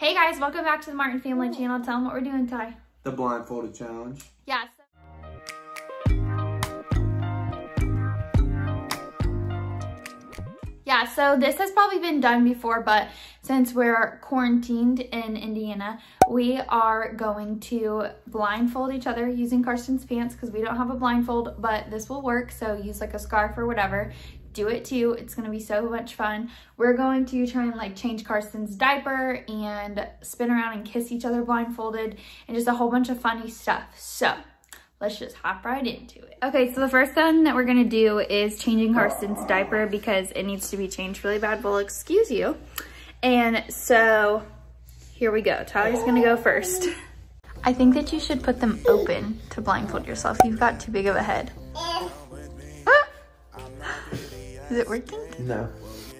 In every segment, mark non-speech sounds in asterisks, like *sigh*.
Hey guys, welcome back to the Martin Family Channel. Tell them what we're doing, Ty. The blindfolded challenge. Yes. Yeah, so this has probably been done before, but since we're quarantined in Indiana, we are going to blindfold each other using Karsten's pants because we don't have a blindfold, but this will work. So use like a scarf or whatever. Do it too. It's going to be so much fun. We're going to try and like change Karsten's diaper and spin around and kiss each other blindfolded and just a whole bunch of funny stuff. So let's just hop right into it. Okay, so the first thing that we're gonna do is changing Karsten's diaper because it needs to be changed really bad. Well, excuse you. And so here we go. Tyler's gonna go first. I think that you should put them open to blindfold yourself. You've got too big of a head. Is it working? No.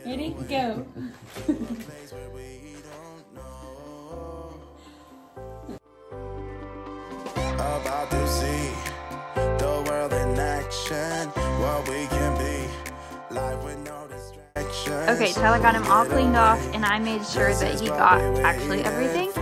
Ready? Go. *laughs* about to see the world in action, what we can be, life with no distractions. Okay, Tyler got him all cleaned off and I made sure that he got actually everything.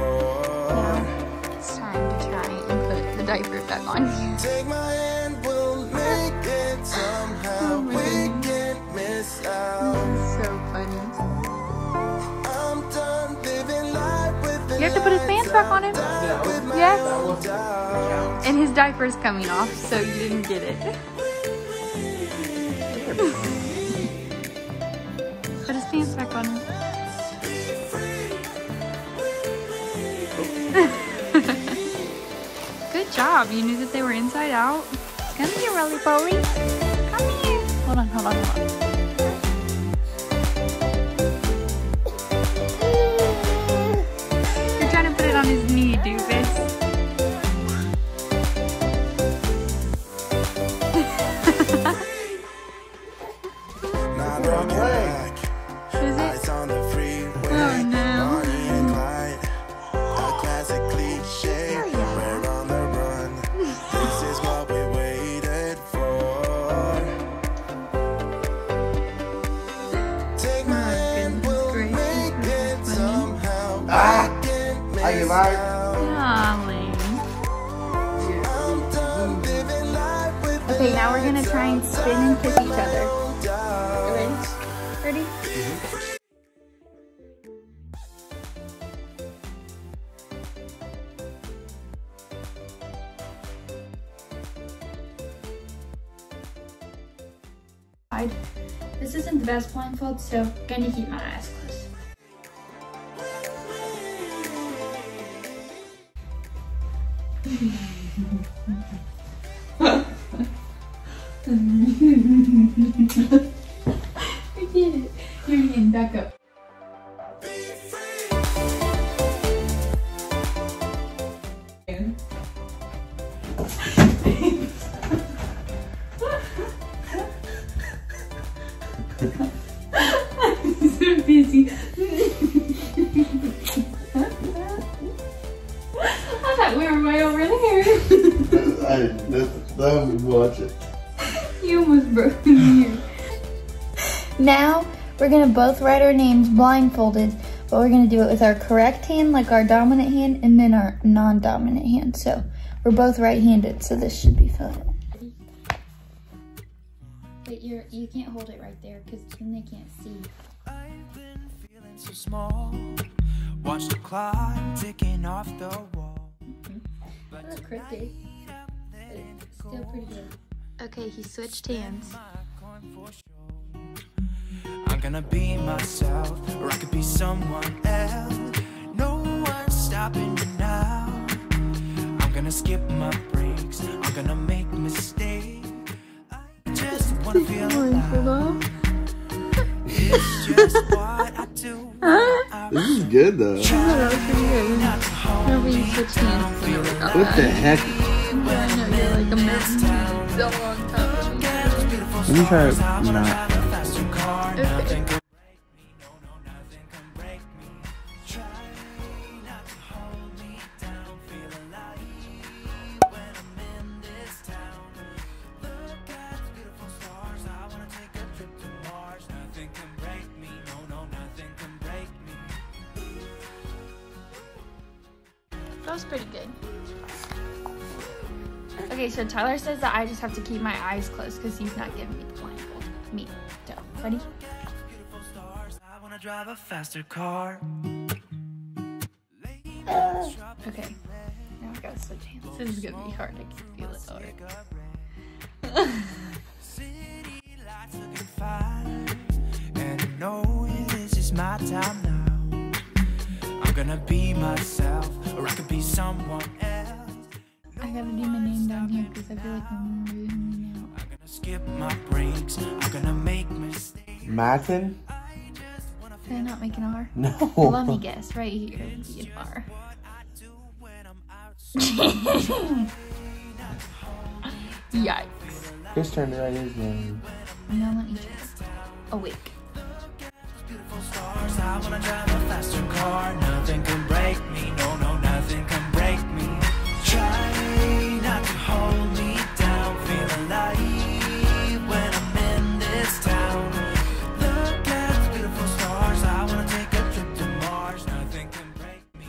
Diaper's coming off, so you didn't get it. Put his pants back on. *laughs* Good job. You knew that they were inside out. Come here, Rolly Polly. Come here. Hold on, hold on, hold on. Right? Darling. I'm done living life with Okay, now we're gonna try and spin and kiss each other. Ready? Ready? This isn't the best blindfold, so gonna keep my eyes I did it. Again, back up. I'm so busy. I thought we were way over there. *laughs* I didn't. Let me watch it. You almost broke the mirror. Now, we're gonna both write our names blindfolded, but we're gonna do it with our correct hand, like our dominant hand, and then our non-dominant hand. So, we're both right-handed, so this should be fun. But you're, you can't hold it right there, because then they can't see. I've been feeling so small. Watch the clock ticking off the wall. *laughs* A little crooked, but still pretty good. Okay, he switched hands. I'm gonna be myself, or I could be someone else. No one's stopping me now. I'm gonna skip my breaks. I'm gonna make mistakes. I just wanna feel alive. It's just what I do. This is good though. Whenever you switch hands, you like, What the heck? I know you're like a mountain. So long time. Let me try not. fast your car. Okay. Nothing can break me. No, no, nothing can break me. Try not to hold me down. Feel alive when I'm in this town. Look at the beautiful stars. I wanna take a trip to Mars. Nothing can break me. No, no, nothing can break me. was pretty good. Okay, so Tyler says that I just have to keep my eyes closed because he's not giving me the blindfold. Me. Ready? Drive a faster car. Okay. Now I gotta switch hands. This is gonna be hard. I can feel it already. And I this is my time now. I'm gonna be myself, or I could be someone else. I gotta do my down here because I feel like I'm moving out. I'm gonna skip my breaks. I'm gonna make mistakes. Martin? Did I not make an R? No. Let me guess. Right here would be a R. Do when I'm out. Yikes. *laughs* His turn to write his name. Now let me check. Awake.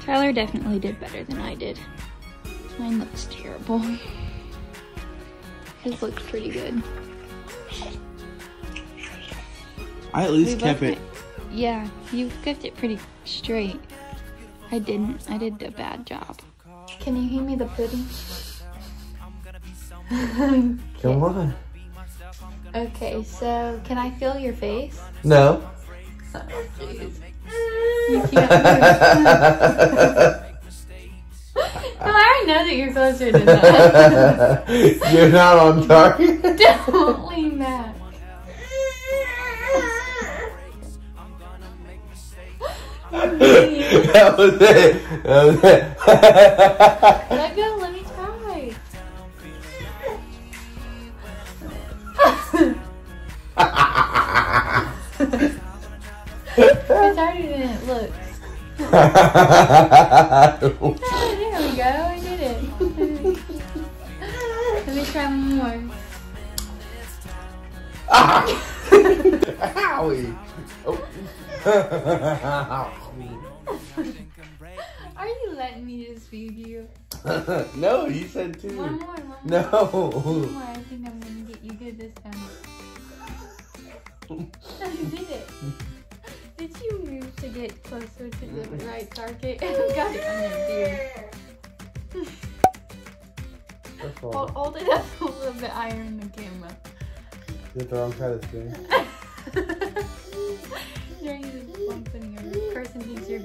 Tyler definitely did better than I did. Mine looks terrible. His looks pretty good. I at least both kept it. ma- Yeah, you kept it pretty straight. I didn't. I did a bad job. Can you hand me the pudding? *laughs* Come on. Okay, so can I feel your face? No. Oh, jeez. You can't No, I already know that you're closer to that. *laughs* You're not on target. Don't lean back. that was it. That was it. Let go, let it's harder than it looks. Oh, *laughs* there we go, I did it. *laughs* let me try one more. *laughs* Owie. Oh. Are you letting me just feed you? no, you said two. One more, one more. No. One more. I think I'm gonna get you good this time. I did it. Did you move to get closer to the mm-hmm. right target? *laughs* I've got it on your beard. Hold, hold it up a little bit higher in the camera. Is it the wrong side of the screen? *laughs* You're just bumping your person thinks you're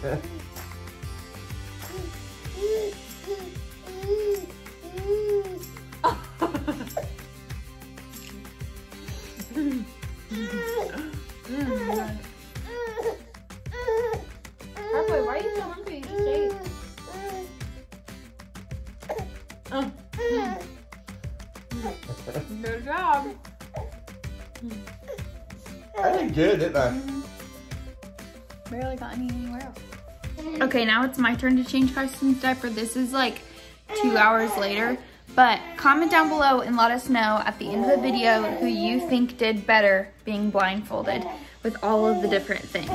Why are you so hungry? You just ate. Oh. Hmm. Good job. I did good, didn't I? Barely got any anywhere else. Okay, now it's my turn to change Carson's diaper. This is like two hours later. But comment down below and let us know at the end of the video who you think did better being blindfolded with all of the different things.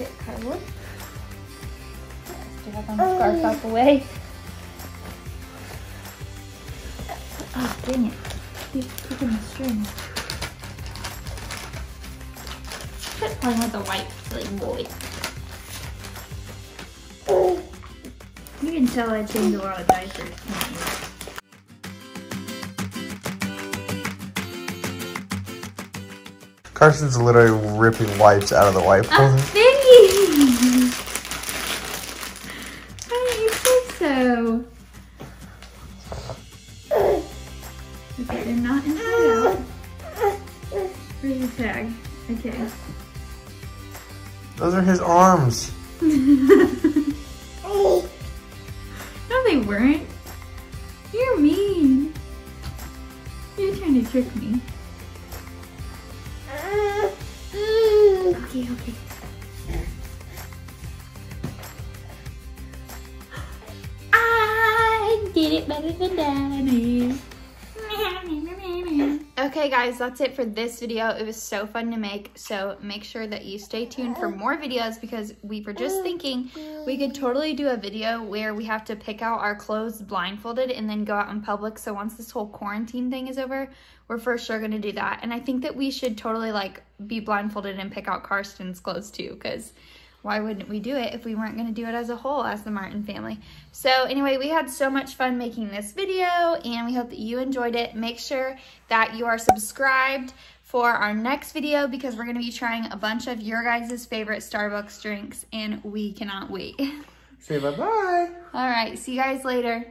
Okay, Carla. Still have my scarf out the way. Oh, dang it. Keep keeping the string. Quit playing with the white silly boy. You can tell I changed a lot of diapers. can't you? Carson's literally ripping wipes out of the wipe Ah, *laughs* are his arms. *laughs* oh. no, they weren't. You're mean. You're trying to trick me. Okay, okay. *gasps* I did it better than Daddy. *laughs* Okay guys, that's it for this video. It was so fun to make, so make sure that you stay tuned for more videos because we were just thinking we could totally do a video where we have to pick out our clothes blindfolded and then go out in public. So once this whole quarantine thing is over, we're for sure going to do that. And I think that we should totally like be blindfolded and pick out Karsten's clothes too because why wouldn't we do it if we weren't going to do it as a whole as the Martin family? So anyway, we had so much fun making this video and we hope that you enjoyed it. Make sure that you are subscribed for our next video because we're going to be trying a bunch of your guys' favorite Starbucks drinks and we cannot wait. *laughs* Say bye-bye. All right, see you guys later.